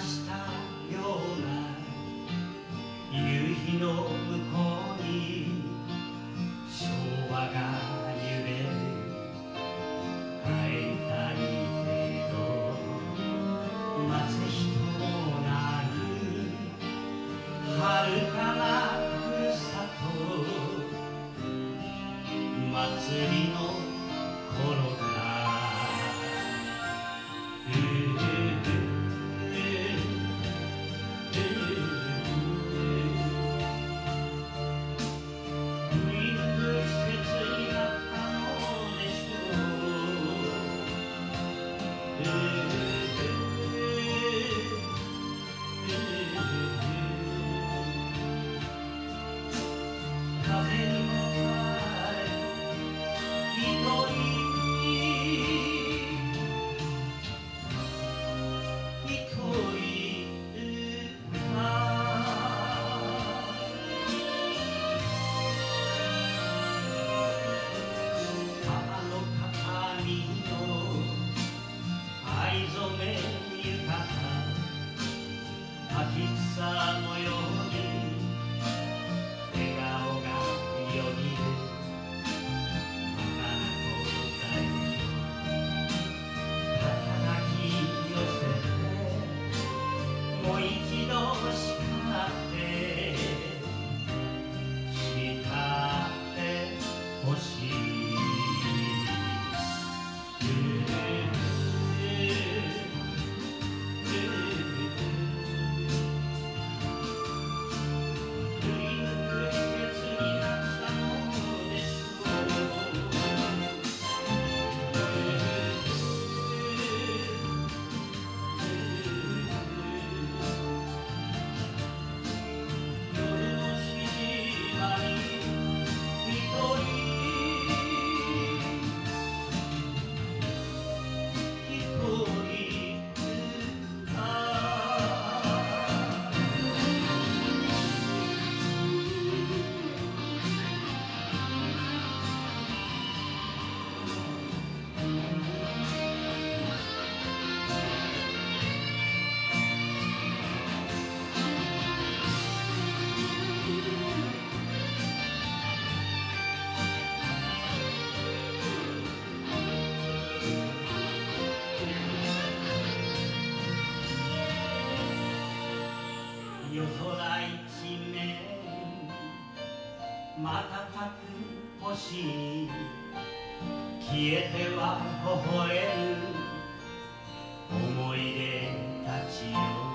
したような夕日の向こうに昭和が夢帰りたいけど待つ人なく遥かなふるさと祭りの染めゆか滝草のように笑顔がよぎる叩き寄せてもう一度夜空一面瞬く星に消えては微笑む思い出たちよ